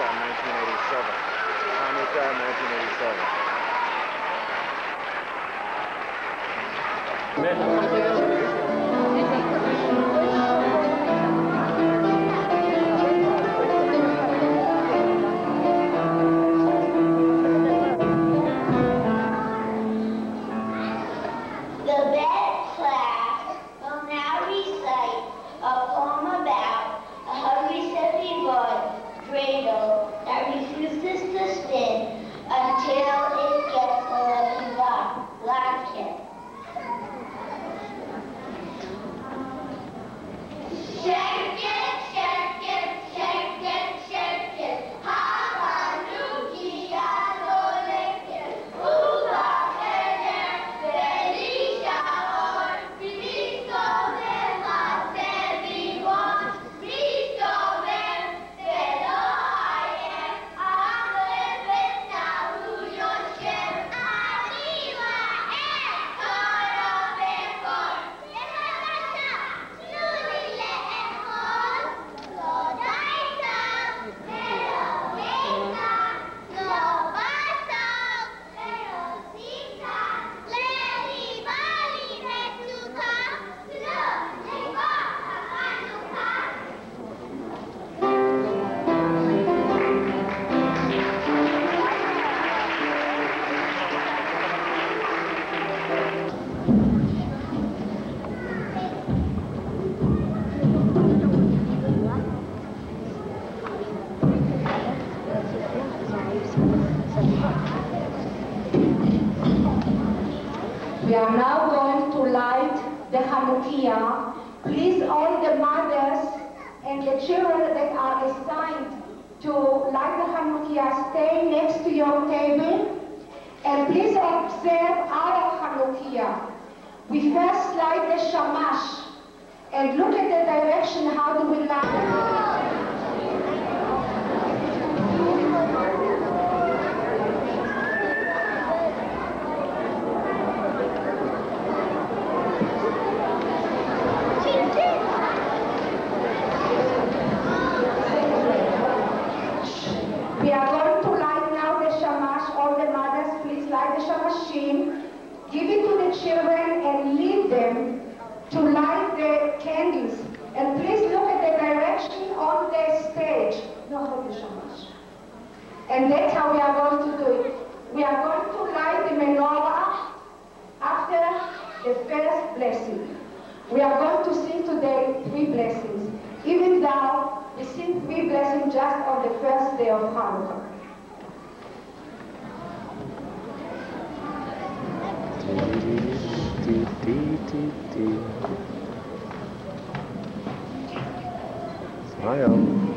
time is Hanukkah 1987. Please, all the mothers and the children that are assigned to light the Hanukkah, stay next to your table. And please observe our Hanukkah. We first light the shamash. And look at the direction, how do we light it? We are going to light now the shamash. All the mothers, please light the shamashim. Children and lead them to light the candles. And please look at the direction on the stage. No, hold the shamash. And that's how we are going to do it. We are going to light the menorah after the first blessing. We are going to sing today three blessings, even though we sing three blessings just on the first day of Hanukkah. Smile.